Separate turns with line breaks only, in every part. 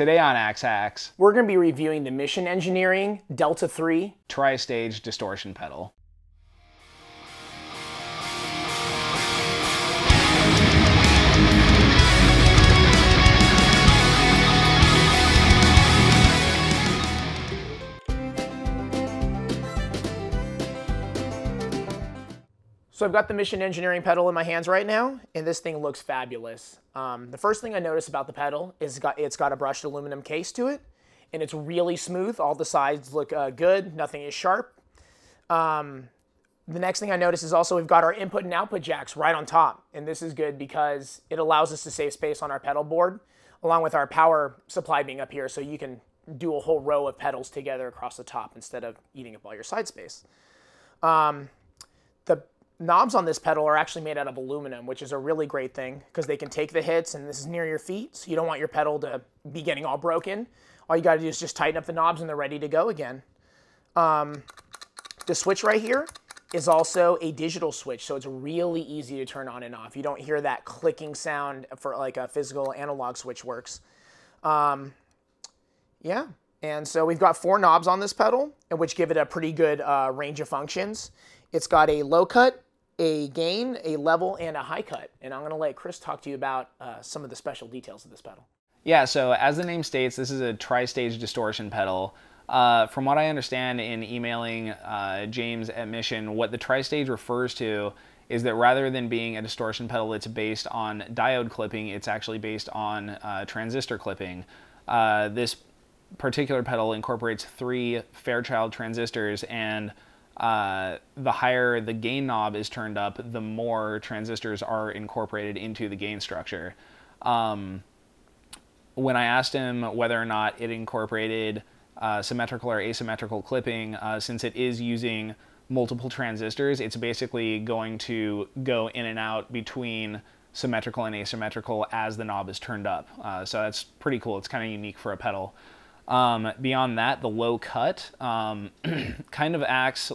Today on Axe Hacks,
We're going to be reviewing the Mission Engineering Delta 3.
tri-stage distortion pedal.
So I've got the Mission Engineering pedal in my hands right now, and this thing looks fabulous. Um, the first thing I notice about the pedal is it's got, it's got a brushed aluminum case to it, and it's really smooth. All the sides look uh, good, nothing is sharp. Um, the next thing I notice is also we've got our input and output jacks right on top, and this is good because it allows us to save space on our pedal board, along with our power supply being up here, so you can do a whole row of pedals together across the top instead of eating up all your side space. Um, the knobs on this pedal are actually made out of aluminum, which is a really great thing because they can take the hits and this is near your feet, so you don't want your pedal to be getting all broken. All you got to do is just tighten up the knobs and they're ready to go again. Um, the switch right here is also a digital switch, so it's really easy to turn on and off. You don't hear that clicking sound for like a physical analog switch works. Um, yeah, and so we've got four knobs on this pedal, which give it a pretty good uh, range of functions. It's got a low cut, a gain, a level, and a high cut. And I'm going to let Chris talk to you about uh, some of the special details of this pedal.
Yeah, so as the name states, this is a tri-stage distortion pedal. Uh, from what I understand in emailing uh, James at Mission, what the tri-stage refers to is that rather than being a distortion pedal that's based on diode clipping, it's actually based on uh, transistor clipping. Uh, this particular pedal incorporates three Fairchild transistors and uh, the higher the gain knob is turned up, the more transistors are incorporated into the gain structure. Um, when I asked him whether or not it incorporated uh, symmetrical or asymmetrical clipping, uh, since it is using multiple transistors, it's basically going to go in and out between symmetrical and asymmetrical as the knob is turned up. Uh, so that's pretty cool. It's kind of unique for a pedal. Um, beyond that, the low cut um, kind of acts,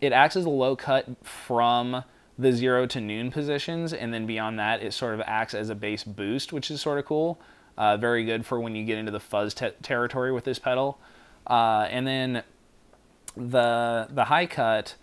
it acts as a low cut from the zero to noon positions, and then beyond that, it sort of acts as a bass boost, which is sort of cool. Uh, very good for when you get into the fuzz te territory with this pedal. Uh, and then the the high cut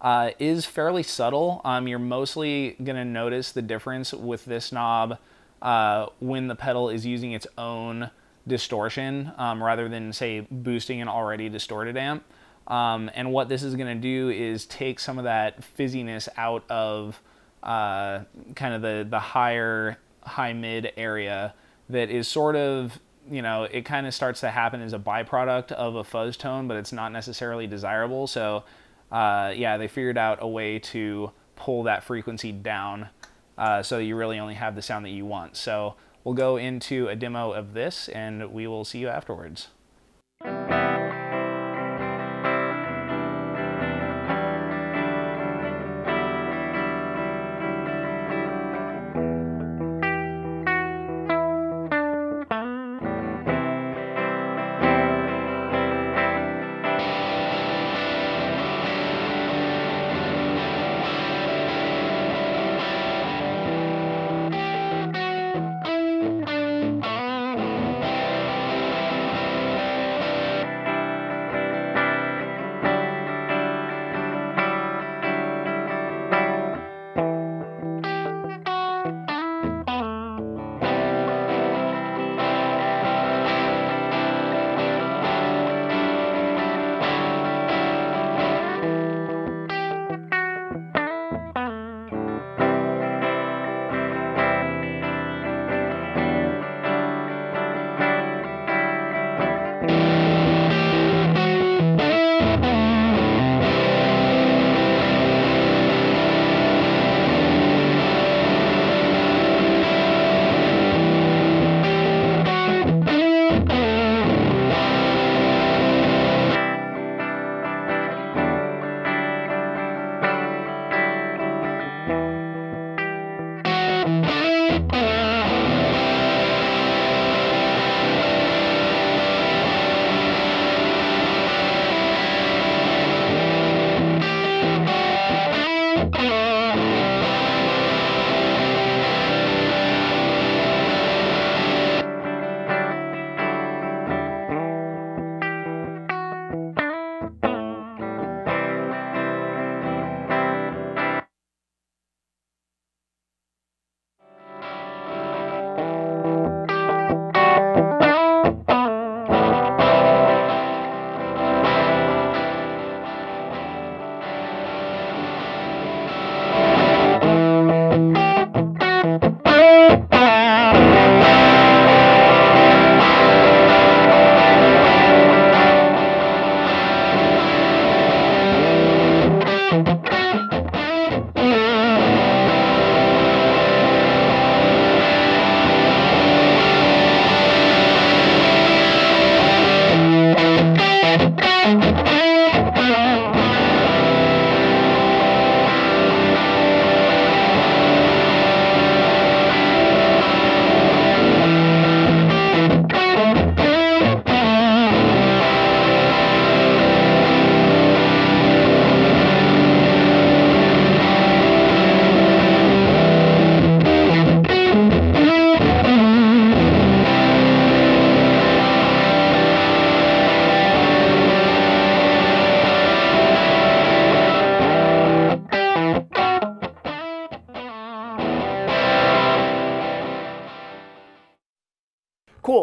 uh, is fairly subtle. Um, you're mostly gonna notice the difference with this knob uh, when the pedal is using its own distortion um, rather than say boosting an already distorted amp. Um, and what this is going to do is take some of that fizziness out of uh, kind of the, the higher high mid area that is sort of, you know, it kind of starts to happen as a byproduct of a fuzz tone, but it's not necessarily desirable. So, uh, yeah, they figured out a way to pull that frequency down uh, so you really only have the sound that you want. So, we'll go into a demo of this and we will see you afterwards.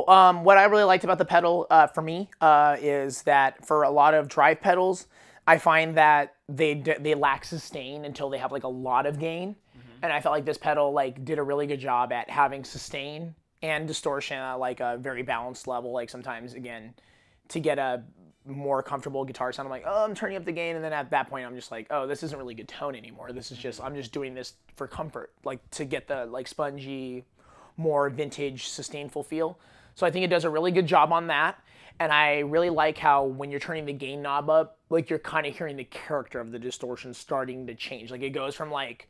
Um, what I really liked about the pedal uh, for me uh, is that for a lot of drive pedals, I find that they d- they lack sustain until they have like a lot of gain, and I felt like this pedal like did a really good job at having sustain and distortion at like a very balanced level. Like sometimes again, to get a more comfortable guitar sound, I'm like, oh, I'm turning up the gain, and then at that point, I'm just like, oh, this isn't really good tone anymore. This is just I'm just doing this for comfort, like to get the like spongy, more vintage, sustainful feel. So I think it does a really good job on that. And I really like how when you're turning the gain knob up, like you're kind of hearing the character of the distortion starting to change. Like it goes from like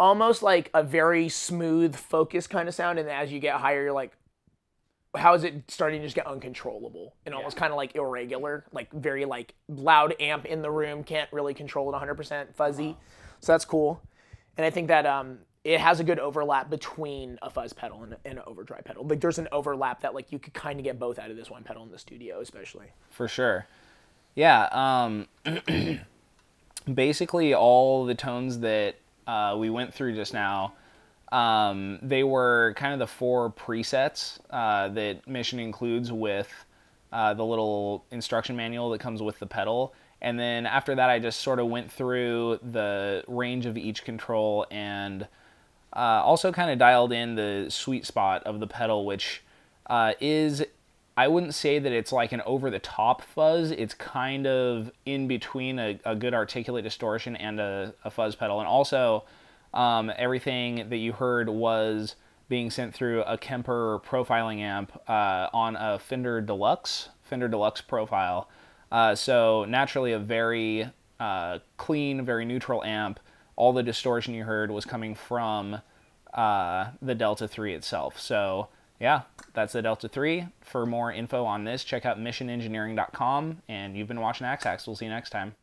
almost like a very smooth focus kind of sound, and as you get higher, you're like, how is it starting to just get uncontrollable and almost kind of like irregular, like very like loud amp in the room, can't really control it 100% fuzzy. So that's cool. And I think that um, it has a good overlap between a fuzz pedal and, and an overdrive pedal. Like there's an overlap that like you could kind of get both out of this one pedal in the studio, especially.
For sure. Yeah. Um, basically, all the tones that uh, we went through just now, um, they were kind of the four presets uh, that Mission includes with uh, the little instruction manual that comes with the pedal. And then after that, I just sort of went through the range of each control and uh, also kind of dialed in the sweet spot of the pedal, which uh, is, I wouldn't say that it's like an over the top fuzz. It's kind of in between a, a good articulate distortion and a, a fuzz pedal. And also, um, everything that you heard was being sent through a Kemper profiling amp uh, on a Fender Deluxe, Fender Deluxe profile. Uh, so naturally, a very uh, clean, very neutral amp. All the distortion you heard was coming from uh, the Delta 3 itself. So yeah, that's the Delta 3. For more info on this, check out missionengineering.com. And you've been watching Axe Hacks. We'll see you next time.